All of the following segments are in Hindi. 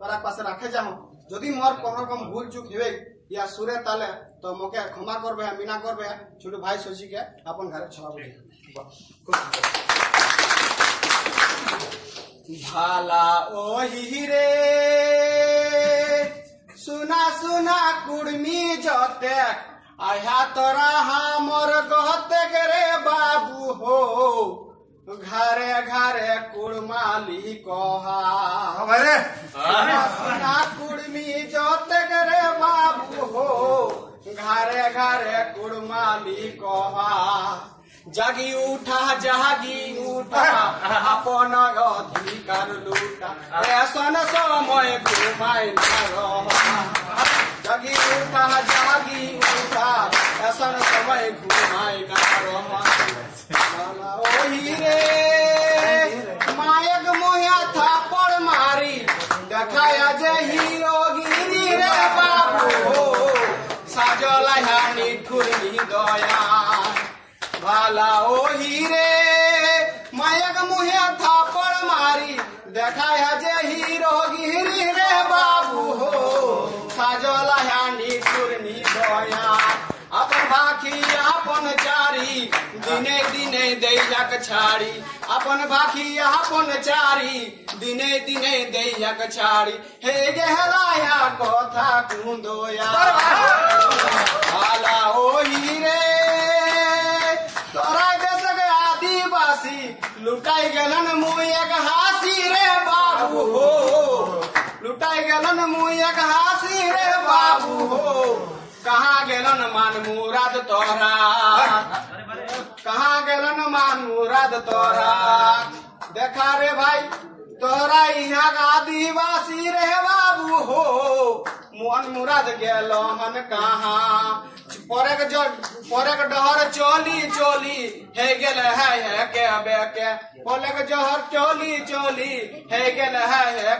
तोरा पास राखे जाहु जदि मोर कहर कम भूल चूक हेबे या सुरे ताले तो मोके क्षमा करबे मिना करबे छोटू भाई सोची के अपन घर छलाबे भाला ओही रे सुना सुना कुर्मी जतेक आया तोरा हमर गहतेक रे बाबू हो घरे घरे कुर्माली कहा हमारे सुना सुना रे बाबू हो घरे घरे कुड़माली कहा जागी उठा जागी उठा अपन अधिकार लूटा ऐसन समय रहा जागी उठा जागी उठा ऐसन समय ओही रे रे बाबू हो साजल हानी ठुरनी दया अपन भाखी अपन चारी दिने दिने दैयक छाड़ी अपन भाखी अपन चारी दिने दिने दैयक छाड़ी हे गहलाया कथा कुंदोया आदिवासी लुटाई गेलन एक हासी रे बाबू हो। लुटाई गेलन एक हासी रे बाबू हो। कहाँ गेलन मान मुराद तोरा? कहाँ गेलन मान मुराद तोरा? देखा रे भाई, तोरा यहाँ का आदिवासी रे बाबू हो। मोहन मुराद गेलन कहाँ? परेक जो परेक चोली चोली, हे गेल है है चोली चोली, हे गेल है है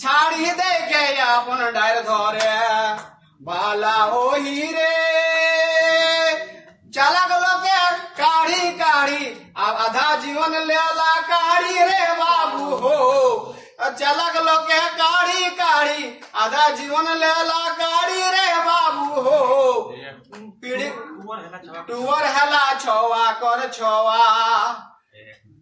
छाड़ी दे के अपन डायर धरे। बाला ओही रे। चालक लोके काढ़ी काढ़ी अब आधा जीवन लेला काढ़ी रे बाबू हो। चालक लोके काढ़ी काढ़ी, आधा जीवन लेला काढ़ी रे बाबू हो टुअर हेला छोवा कर छोवा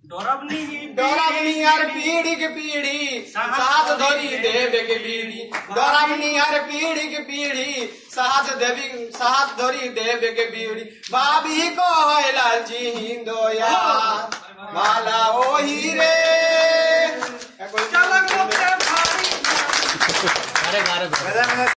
डरावनी हर पीढ़ी। के पीढ़ी। साथ धरी देवे के पीढ़ी। डरावनी हर पीढ़ी के पीढ़ी। साथ देवी साथ धरी देवे के पीढ़ी। बाबी को है लाल जी हिंदोया माला ओही रे। अरे